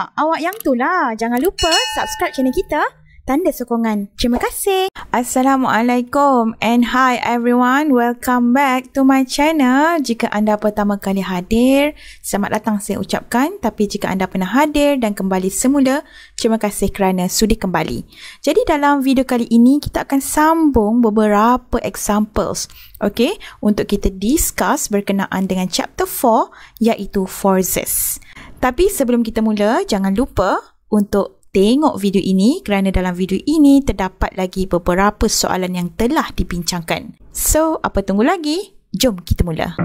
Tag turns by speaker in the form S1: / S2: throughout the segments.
S1: Ha, awak yang tu lah. Jangan lupa subscribe channel kita. Tanda sokongan. Terima kasih. Assalamualaikum and hi everyone. Welcome back to my channel. Jika anda pertama kali hadir, selamat datang saya ucapkan. Tapi jika anda pernah hadir dan kembali semula, terima kasih kerana sudi kembali. Jadi dalam video kali ini, kita akan sambung beberapa examples. Okay, untuk kita discuss berkenaan dengan chapter 4 iaitu forces. Tapi sebelum kita mula, jangan lupa untuk tengok video ini kerana dalam video ini terdapat lagi beberapa soalan yang telah dibincangkan. So, apa tunggu lagi? Jom kita mula.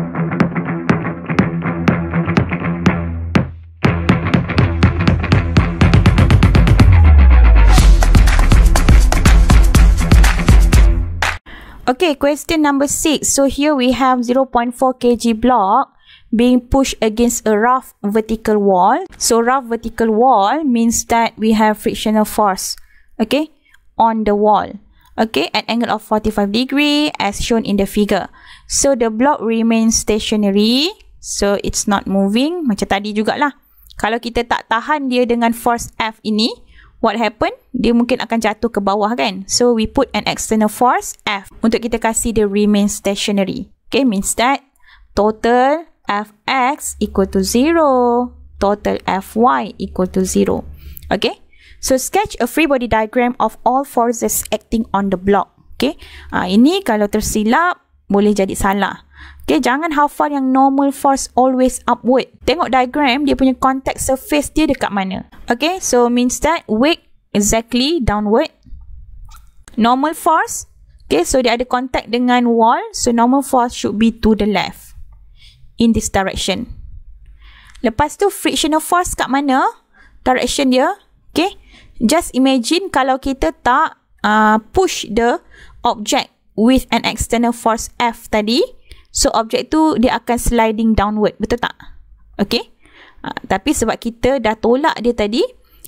S1: Okay, question number 6. So here we have 0.4 kg block being pushed against a rough vertical wall. So rough vertical wall means that we have frictional force, okay, on the wall, okay, at angle of 45 degree as shown in the figure. So the block remains stationary, so it's not moving, macam tadi jugalah. Kalau kita tak tahan dia dengan force F ini, what happen? Dia mungkin akan jatuh ke bawah kan? So we put an external force F untuk kita kasih dia remain stationary. Okay, means that total fx equal to 0, total fy equal to 0. Okay, so sketch a free body diagram of all forces acting on the block. Okay, ha, ini kalau tersilap boleh jadi salah. Okay, jangan hafal yang normal force always upward. Tengok diagram, dia punya contact surface dia dekat mana. Okay, so means that weight exactly downward. Normal force, okay, so dia ada contact dengan wall, so normal force should be to the left in this direction. Lepas tu frictional force kat mana? Direction dia. Okay. Just imagine kalau kita tak uh, push the object with an external force F tadi. So object tu dia akan sliding downward. Betul tak? Okay. Uh, tapi sebab kita dah tolak dia tadi.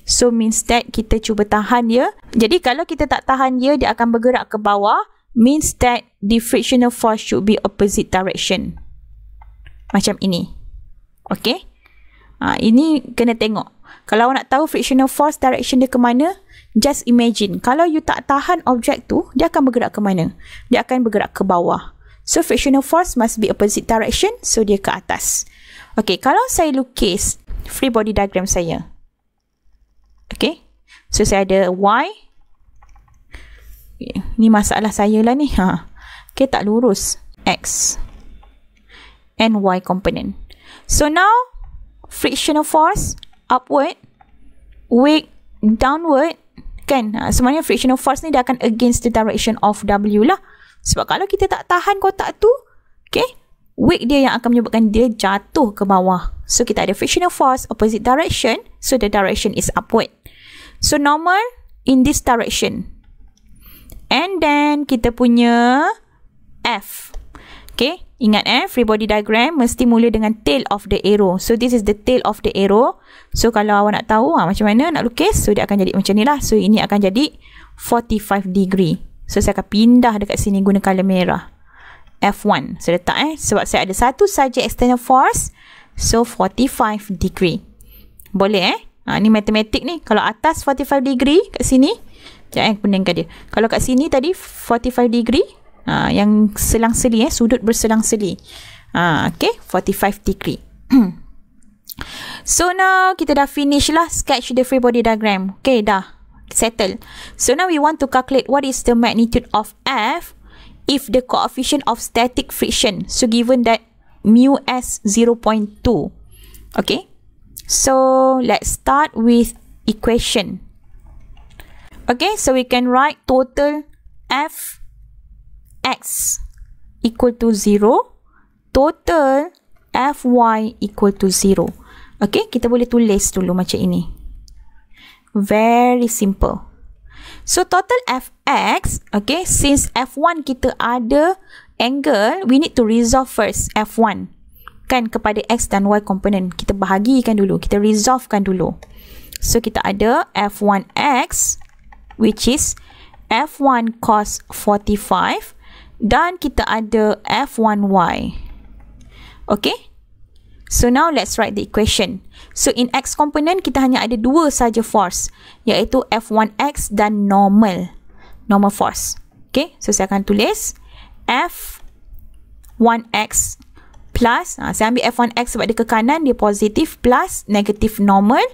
S1: So means that kita cuba tahan dia. Jadi kalau kita tak tahan dia, dia akan bergerak ke bawah. Means that the frictional force should be opposite direction macam ini. Okey? Ha, ini kena tengok. Kalau nak tahu frictional force direction dia ke mana, just imagine. Kalau you tak tahan objek tu, dia akan bergerak ke mana? Dia akan bergerak ke bawah. So, frictional force must be opposite direction, so dia ke atas. Okey, kalau saya lukis free body diagram saya. Okey? So, saya ada Y. Ini masalah saya lah ni. Ha. Okey, tak lurus. X and y component. So now, frictional force upward, weight downward, kan? Ha, sebenarnya frictional force ni dia akan against the direction of W lah. Sebab kalau kita tak tahan kotak tu, okay, weight dia yang akan menyebabkan dia jatuh ke bawah. So kita ada frictional force opposite direction, so the direction is upward. So normal in this direction. And then kita punya F. Okay, Ingat eh, free body diagram mesti mula dengan tail of the arrow. So, this is the tail of the arrow. So, kalau awak nak tahu ha, macam mana nak lukis, so dia akan jadi macam ni lah. So, ini akan jadi 45 degree. So, saya akan pindah dekat sini guna color merah. F1. Saya letak eh. Sebab saya ada satu saja external force. So, 45 degree. Boleh eh. Ha, ni matematik ni. Kalau atas 45 degree kat sini. Jangan eh, kuningkan dia. Kalau kat sini tadi 45 degree. Ha, yang selang-seli eh, sudut berselang-seli. Ha, okay, 45 degree. so now kita dah finish lah sketch the free body diagram. Okay, dah settle. So now we want to calculate what is the magnitude of F if the coefficient of static friction. So given that mu s 0.2. Okay. So let's start with equation. Okay, so we can write total F x equal to 0, total fy equal to 0. Okay, kita boleh tulis dulu macam ini. Very simple. So, total fx, okay, since f1 kita ada angle, we need to resolve first f1. Kan kepada x dan y component. Kita bahagikan dulu. Kita resolvekan dulu. So, kita ada f1x, which is f1 cos 45 dan kita ada F1Y. Okay? So now let's write the equation. So in x component kita hanya ada dua saja force iaitu F1x dan normal. Normal force. Okay, so saya akan tulis F1x plus, ha, saya ambil F1x sebab dia ke kanan, dia positif plus negatif normal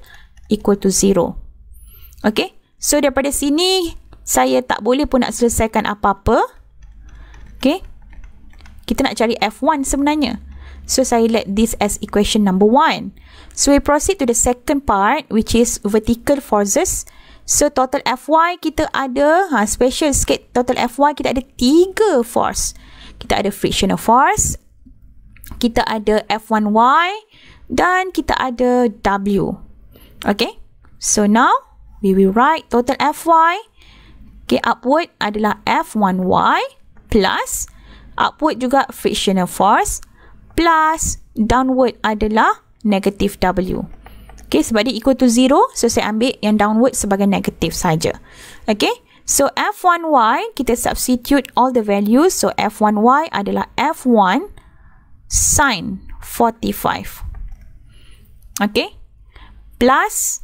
S1: equal to 0. Okay, so daripada sini saya tak boleh pun nak selesaikan apa-apa. Okay, kita nak cari F1 sebenarnya. So saya let this as equation number 1. So we proceed to the second part which is vertical forces. So total Fy kita ada, ha, special sikit total Fy kita ada tiga force. Kita ada frictional force, kita ada F1Y dan kita ada W. Okay. So now we will write total Fy. Okay, upward adalah F1Y plus upward juga frictional force plus downward adalah negative W. Okay, sebab dia equal to 0, so saya ambil yang downward sebagai negative saja. Okay, so F1Y, kita substitute all the values. So F1Y adalah F1 sin 45. Okay, plus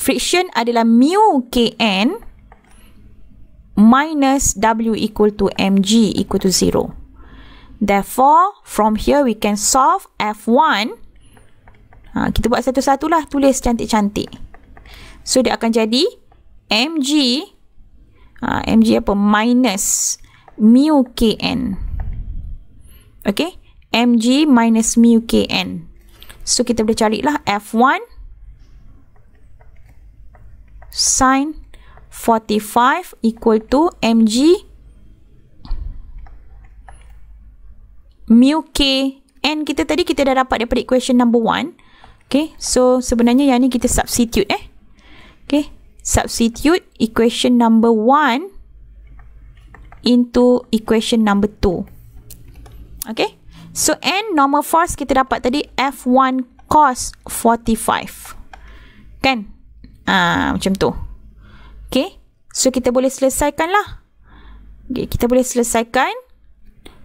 S1: friction adalah mu Kn minus W equal to mg equal to 0. Therefore, from here we can solve F1. Ha, kita buat satu-satulah tulis cantik-cantik. So, dia akan jadi mg. Ha, mg apa? Minus mu kn. Okay? mg minus mu kn. So, kita boleh carilah F1 sin 45 equal to mg mu k. N kita tadi kita dah dapat daripada equation number 1 okay so sebenarnya yang ni kita substitute eh. Okay substitute equation number 1 into equation number 2 okay so n normal force kita dapat tadi f1 cos 45 kan? Ah macam tu okay so kita boleh selesaikan lah okay, kita boleh selesaikan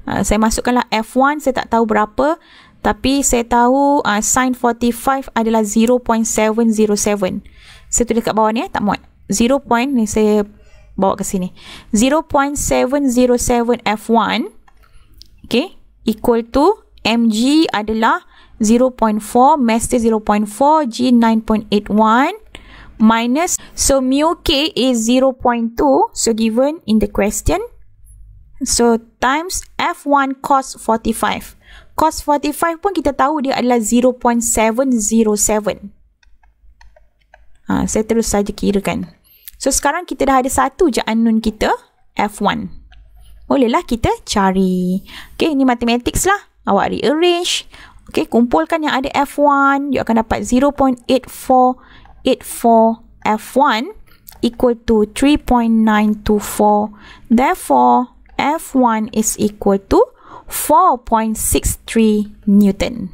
S1: Uh, saya masukkanlah F1, saya tak tahu berapa. Tapi saya tahu uh, sin 45 adalah 0.707. Saya tulis kat bawah ni, eh, tak muat. 0. ni saya bawa ke sini. 0.707 F1. Okay. Equal to mg adalah 0.4, mass 0.4, g 9.81 minus, so mu k is 0.2, so given in the question, So, times F1 cos 45. Cos 45 pun kita tahu dia adalah 0.707. Ha, saya terus saja kirakan. So, sekarang kita dah ada satu je unknown kita, F1. Bolehlah kita cari. Okay, ini mathematics lah. Awak rearrange. Okay, kumpulkan yang ada F1. You akan dapat 0.8484 F1 equal to 3.924. Therefore, F1 is equal to 4.63 Newton.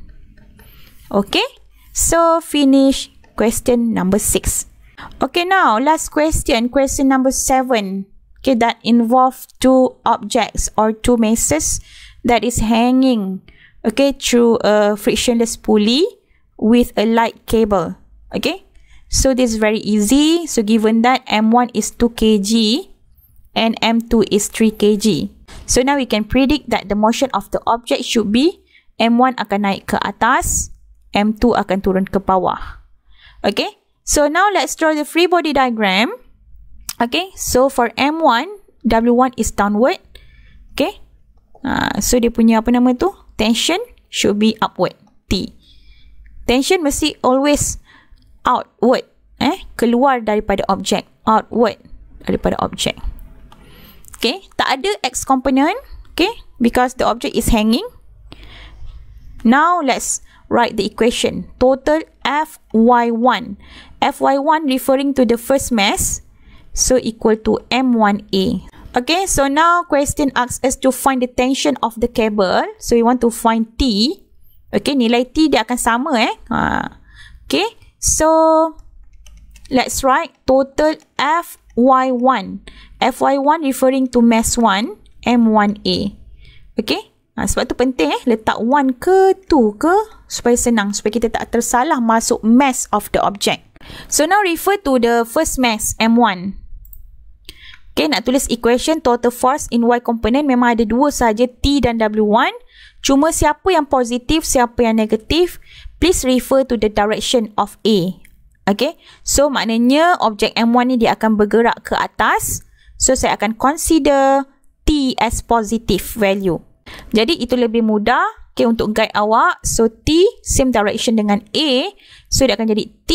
S1: Okay, so finish question number 6. Okay, now last question, question number 7. Okay, that involve two objects or two masses that is hanging okay through a frictionless pulley with a light cable. Okay, so this is very easy. So given that M1 is 2 kg and M2 is 3 kg. So now we can predict that the motion of the object should be M1 akan naik ke atas, M2 akan turun ke bawah. Okay, so now let's draw the free body diagram. Okay, so for M1, W1 is downward. Okay, uh, so dia punya apa nama tu? Tension should be upward, T. Tension mesti always outward, eh, keluar daripada objek, outward daripada objek. Okay, tak ada x component. Okay, because the object is hanging. Now, let's write the equation. Total Fy1. Fy1 referring to the first mass. So, equal to M1A. Okay, so now question asks us to find the tension of the cable. So, we want to find T. Okay, nilai T dia akan sama eh. Ha. Okay, so let's write total Fy1. FY1 referring to mass 1, M1A. Okay? Ha, sebab tu penting eh, letak 1 ke 2 ke supaya senang, supaya kita tak tersalah masuk mass of the object. So now refer to the first mass, M1. Okay, nak tulis equation total force in Y component memang ada dua saja T dan W1. Cuma siapa yang positif, siapa yang negatif, please refer to the direction of A. Okay, so maknanya objek M1 ni dia akan bergerak ke atas. So saya akan consider T as positive value. Jadi itu lebih mudah okay, untuk guide awak. So T same direction dengan A. So dia akan jadi T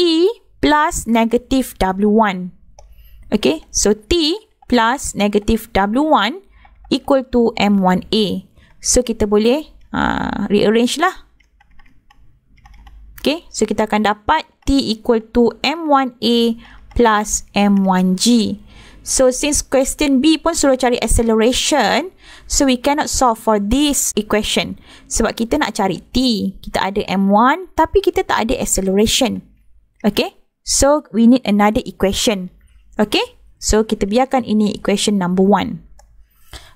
S1: plus negative W1. Okay, so T plus negative W1 equal to M1A. So kita boleh uh, rearrange lah. Okay, so kita akan dapat T equal to M1A plus M1G. So since question B pun suruh cari acceleration, so we cannot solve for this equation. Sebab kita nak cari T. Kita ada M1 tapi kita tak ada acceleration. Okay? So we need another equation. Okay? So kita biarkan ini equation number 1.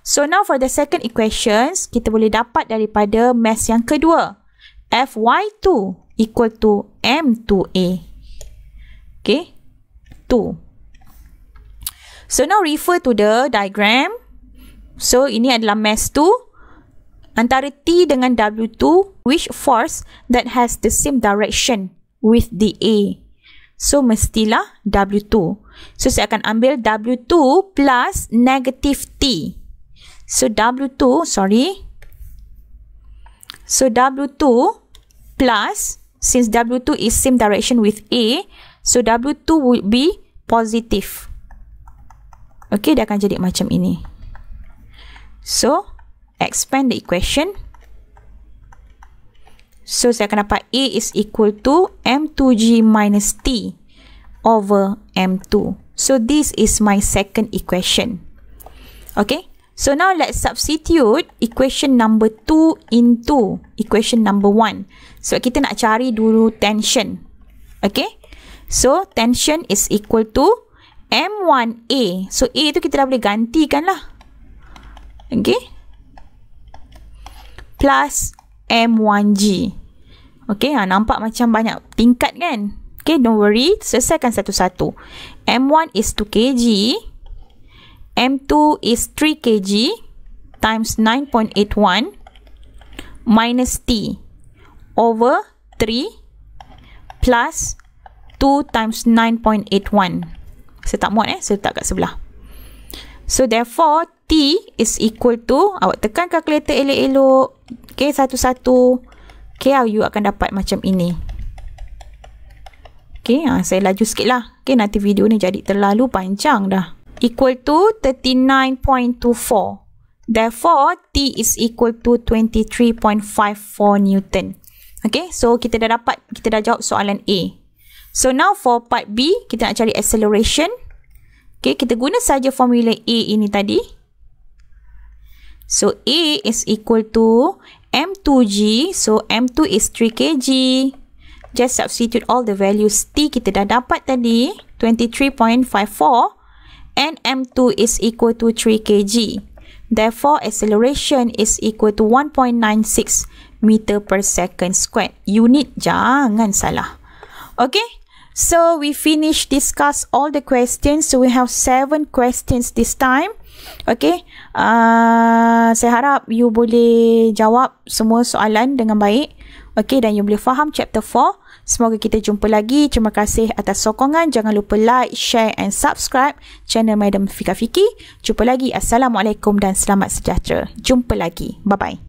S1: So now for the second equations, kita boleh dapat daripada mass yang kedua. Fy2 equal to M2A. Okay? 2. So now refer to the diagram. So ini adalah mass 2 antara T dengan W2 which force that has the same direction with the A. So mestilah W2. So saya akan ambil W2 plus negative T. So W2, sorry. So W2 plus, since W2 is same direction with A, so W2 would be positive. Okey, dia akan jadi macam ini. So, expand the equation. So, saya akan dapat A is equal to M2G minus T over M2. So, this is my second equation. Okay. So, now let's substitute equation number 2 into equation number 1. So, kita nak cari dulu tension. Okay. So, tension is equal to M1A. So, A tu kita dah boleh gantikan lah. Okay. Plus M1G. Okay, ha, nampak macam banyak tingkat kan? Okay, don't worry. Selesaikan satu-satu. M1 is 2 kg. M2 is 3 kg times 9.81 minus T over 3 plus 2 times 9.81. Saya tak muat eh. Saya letak kat sebelah. So, therefore, T is equal to, awak tekan kalkulator elok-elok. Okay, satu-satu. Okay, you akan dapat macam ini. Okay, ha, saya laju sikit lah. Okay, nanti video ni jadi terlalu panjang dah. Equal to 39.24. Therefore, T is equal to 23.54 Newton. Okay, so kita dah dapat, kita dah jawab soalan A. So now for part B, kita nak cari acceleration. Okay, kita guna saja formula A ini tadi. So A is equal to M2G. So M2 is 3 kg. Just substitute all the values T kita dah dapat tadi. 23.54. And M2 is equal to 3 kg. Therefore, acceleration is equal to 1.96 meter per second squared. Unit jangan salah. Okay. So we finish discuss all the questions. So we have seven questions this time. Okay. Uh, saya harap you boleh jawab semua soalan dengan baik. Okay. Dan you boleh faham chapter 4. Semoga kita jumpa lagi. Terima kasih atas sokongan. Jangan lupa like, share and subscribe channel Madam Fika Fiki. Jumpa lagi. Assalamualaikum dan selamat sejahtera. Jumpa lagi. Bye-bye.